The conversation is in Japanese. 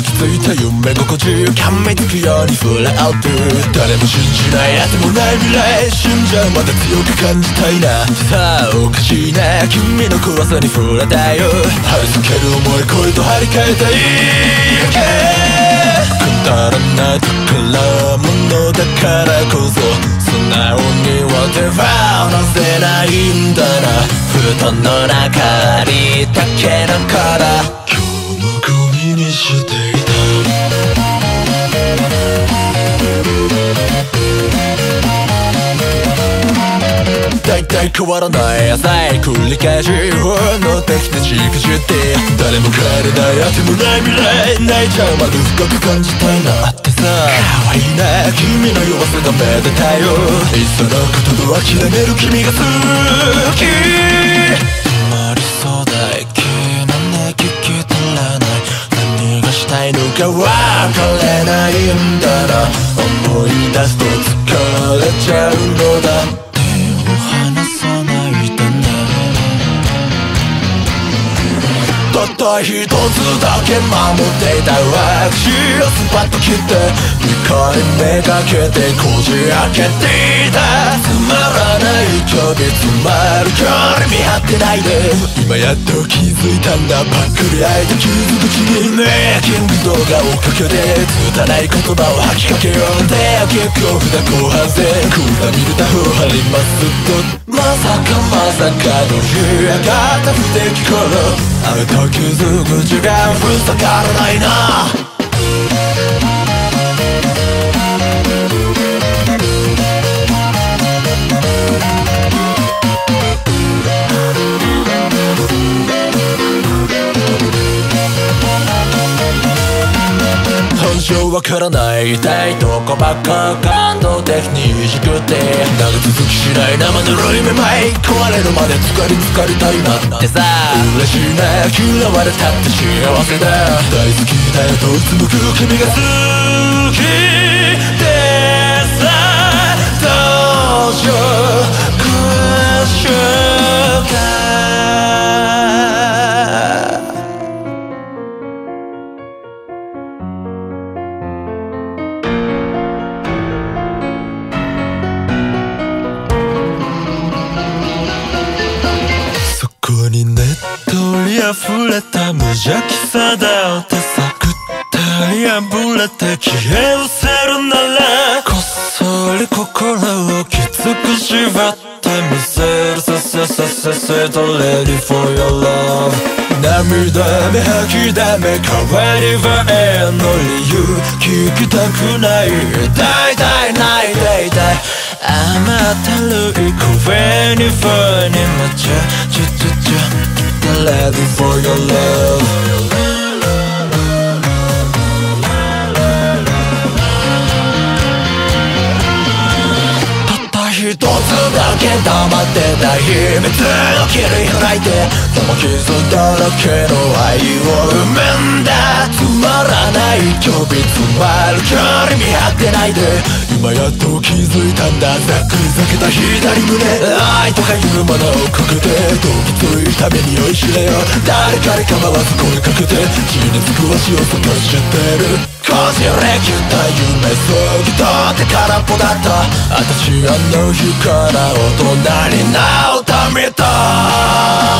気づいた夢心地噛みつくように触れ合う誰も信じないあてもない未来死んじゃうまだ強く感じたいな。さあおかしいね君の怖さに触れたよ。張り付ける思い恋と張り替えたいくだらない宝物だからこそ素直には手放せないんだな。布団の中にだけだから。今日もゴミにして変わらない浅い繰り返しのできてじくじって誰も帰れないあてもない未来泣いちゃうまで深く感じたいな。ってさ可愛いね君の弱さがめでたいよ。いっそのことと諦める君が好き。止まりそうだ息のね聞き取れない。何がしたいのか分かれないんだな。思い出すと疲れちゃうのだ。一つだけ守っていた握手をスパッと切って2回目がけてこじ開けていた。つまらない距離詰まる距離見張ってないで。今やっと気づいたんだ。パックリ開いた傷口にメイキング動画をかけて拙い言葉を吐きかけよう手をキックオフだ後半戦空見るた方張ります。とさかまさかの日上がった不適頃あれと傷口が塞がらないな。情わからない痛いとこばっか感動的にいじくって。長続きしない生ぬるいめまい壊れるまで疲れ疲れたいなってさ。嬉しいね。嫌われたって幸せだ。大好きだよとうつむく君が好き。溢れた無邪気さだってさぐったり破れて消え失せるならこっそり心をきつく縛ってみせるせせせせせと Ready for your love 涙目吐きだめ代わりは縁の理由聞きたくない大体ない大体。甘ったるい声にファにまちゃちゃちゃちゃ Ready for your love. 一つだけ黙ってた秘密を切り開いてでも傷だらけの愛を生むんだ。つまらない距離詰まる距離見張ってないで今やっと気づいたんだざくり裂けた左胸。愛とかいうものをかけてどきついた目に酔いしれよ。誰かに構わず声かけて地につく足を探してる。こじれきった夢そぎ取って空っぽだった。あたしあの日から大人になっためた。